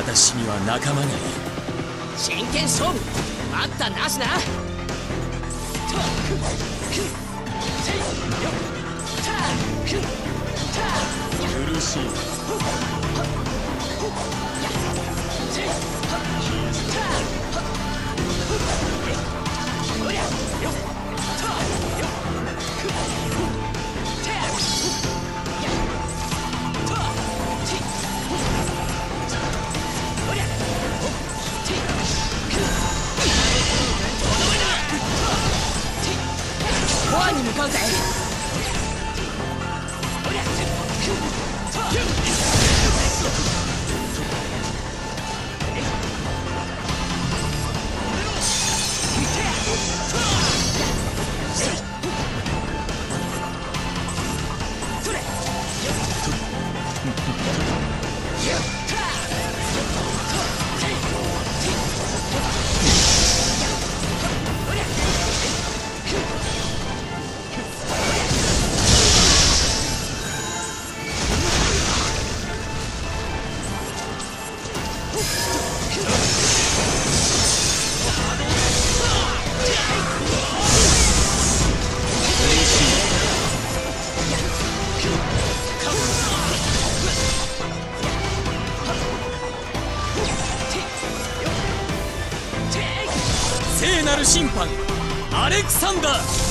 私には仲間がいる。真剣勝負。待ったなしな。苦しい聖なる審判アレクサンダー。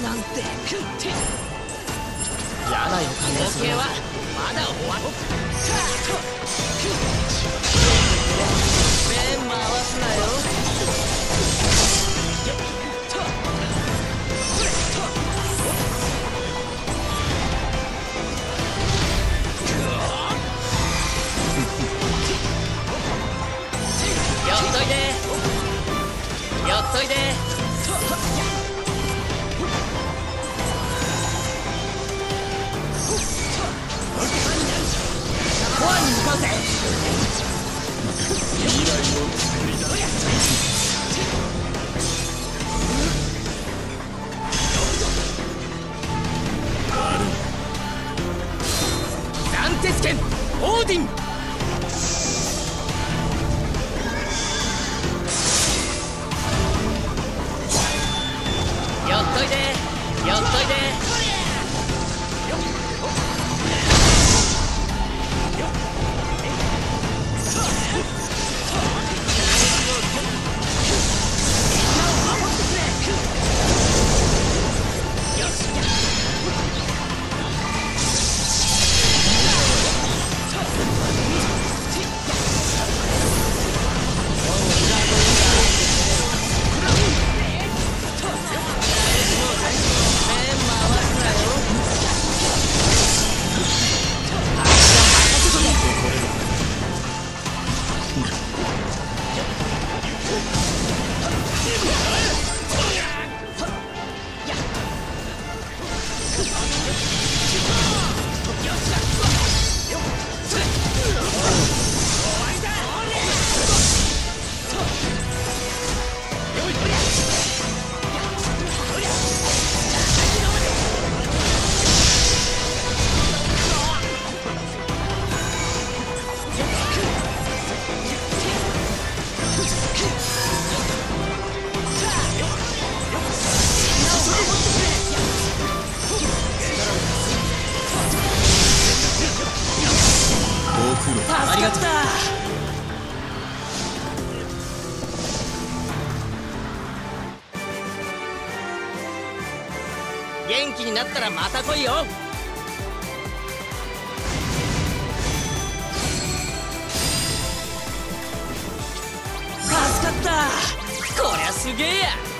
こまでなんて嫌な予感がする統計はまだ終わっ目回すなよ寄っといで寄っといで。元気になったらまた来いよ。助かった。こりゃすげえや。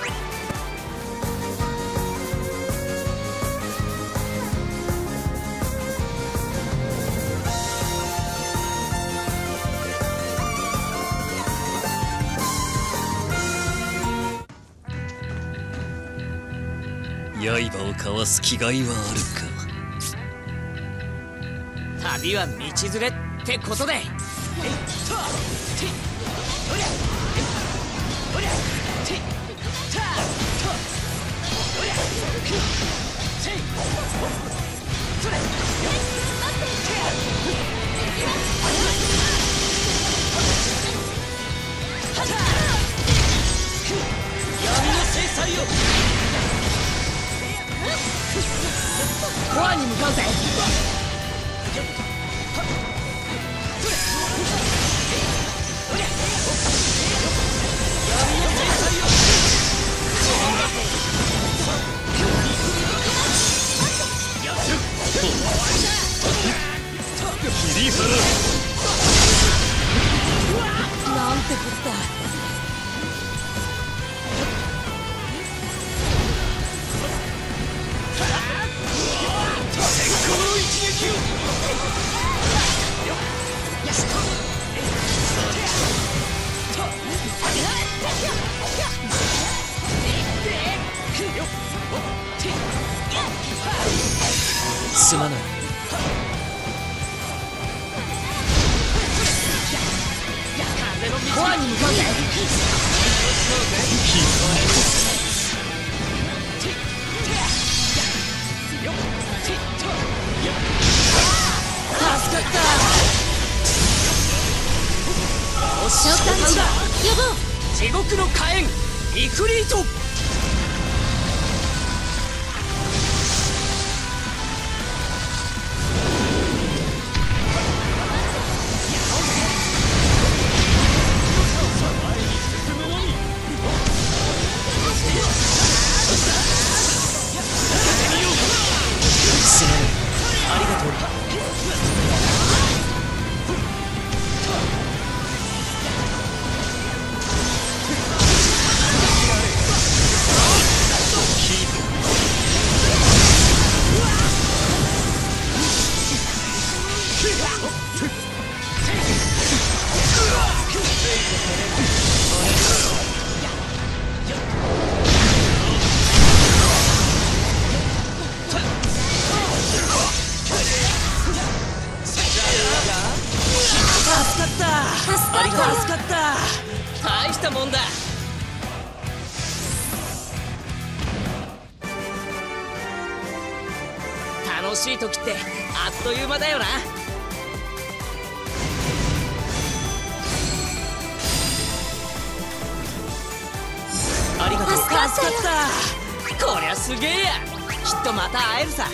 を交わす気概はあるか。旅は道連れってことで。闇の制裁よコアに向かうぜ切ない。コアに向かう。ぜ助かっ地獄の火炎イフリート助かった。助かった大したもんだ楽しい時ってあっという間だよ。なありがとう助かった。こりゃすげえや。きっとまた会えるさ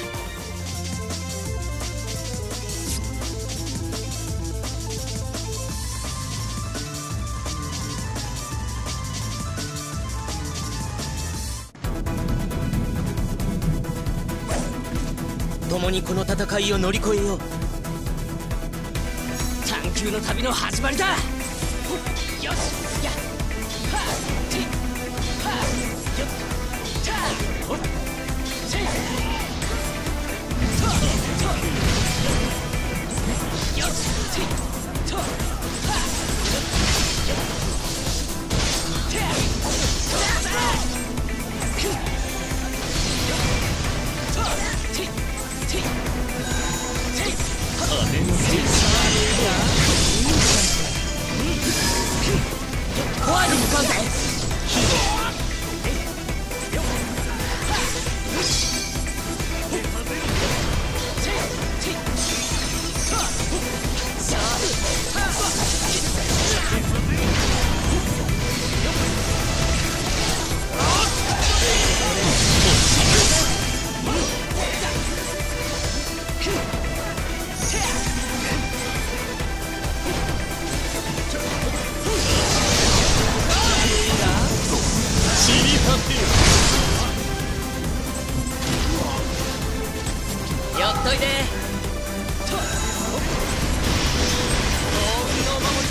共にこの戦いを乗り越えよう。探求の旅の始まりだ。よしやはってはっよったほっせととよしとはよ羽のとい幸運守り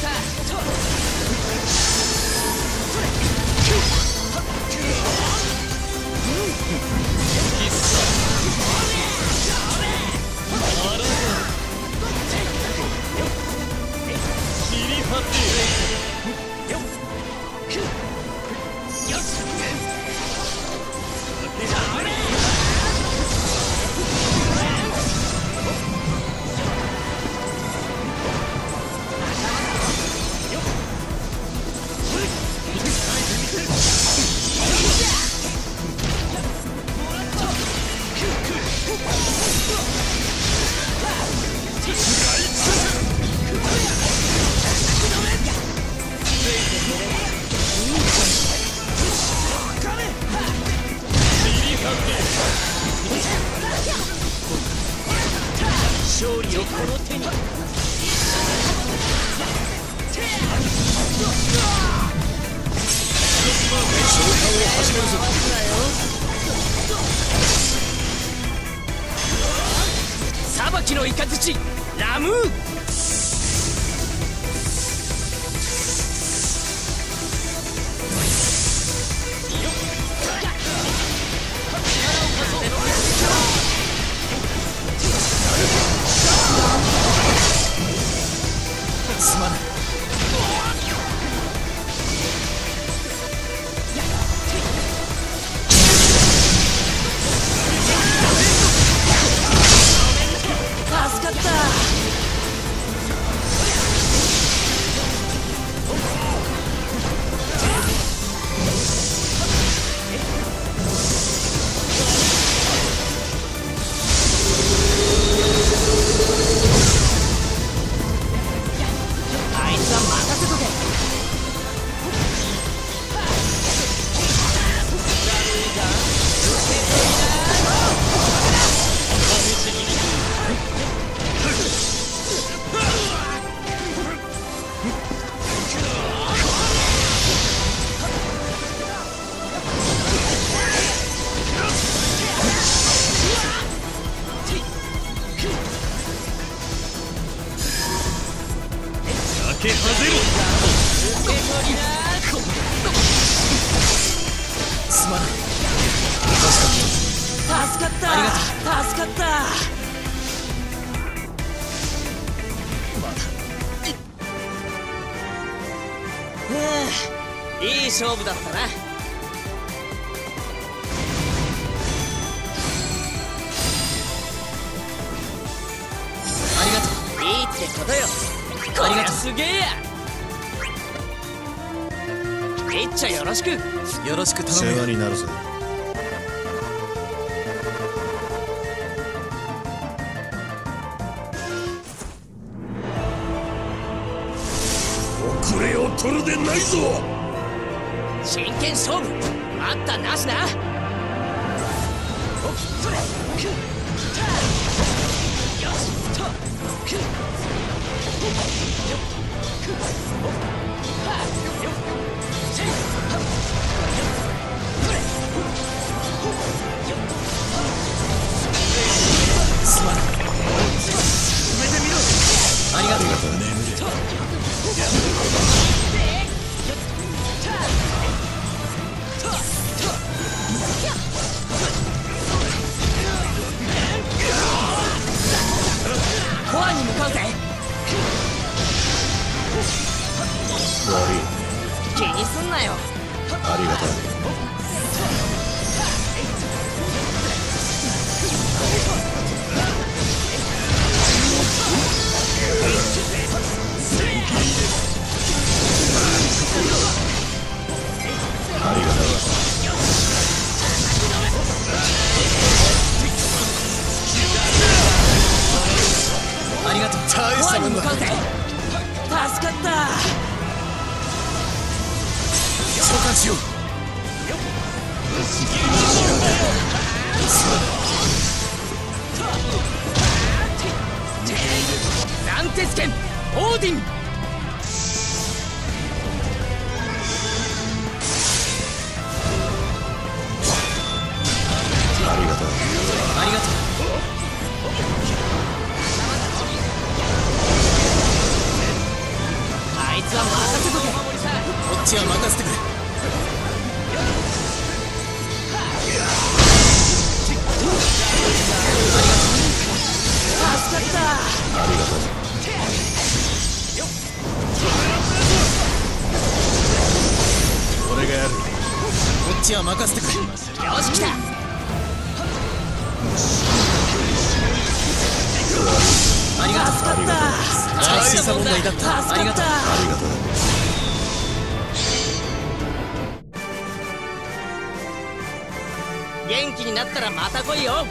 切りって裁きの雷ラムーけはぜろすまない助かった。ありが助かった。まだふういい勝負だったな。ありがとう。いいってことよありがとう。すげえや。いっちゃよろしく。よろしく頼世むよ。話になるぞ遅れを取るでないぞ。真剣勝負。待ったなしなよし。とありがとうとう大コアしたもんだに向かうぜ。助かった。召喚しよう。ランテスケン。オーディンっちは任せてくれ。助かった。ありがたい俺がやる。こっちは任せてくれ。よし来た。ありがとう。助かった。大した問題だ。ったありがとうありがたい元気になったらまた来いよ。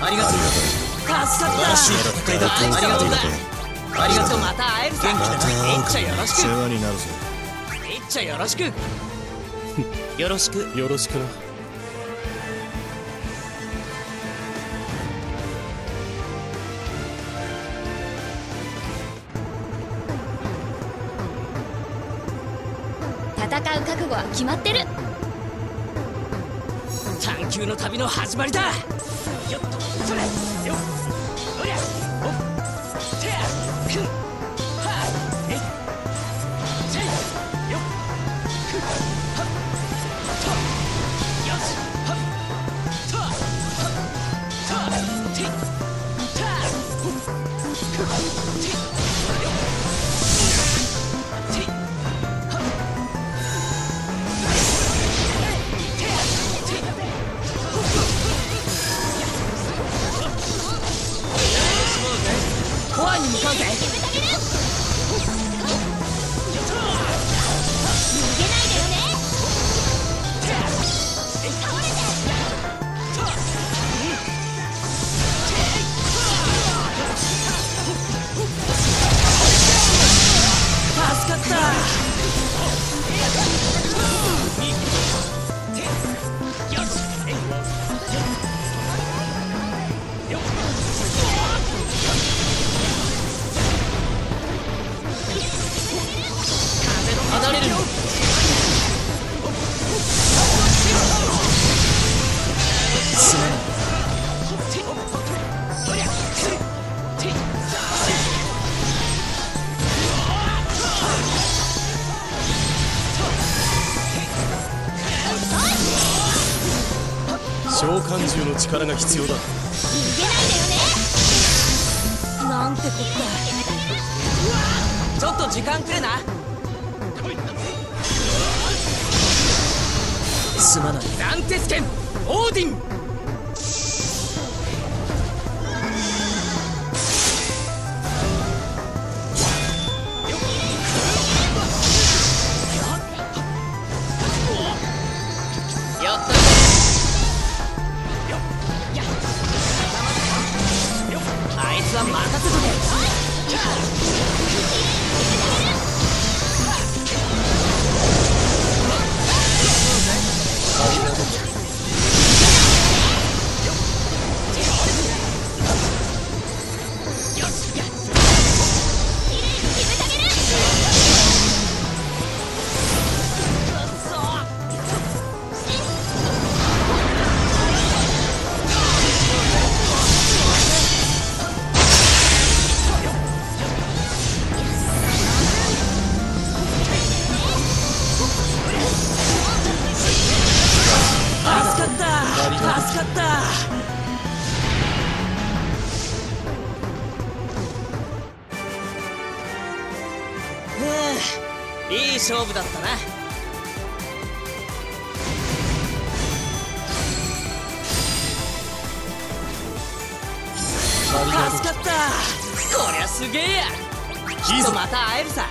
ありがとう。助かった。素晴らしい。戦いだ。ったありがとう。ありがとう。また会えるさ元気だないっちゃよ。ろし世話になるぞくいっちゃよろしく。よろしく。よろしくな後は決まってる。探求の旅の始まりだ。よっとそれ。よっ。召喚獣の力が必要だ。逃げないでよね。なんてこったちょっと時間くれな。すまない。ダンテス剣オーディンは任せとけ。勝負だったな。助かった。こりゃすげえや。きっとまた会えるさ